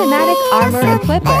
automatic armor equipper.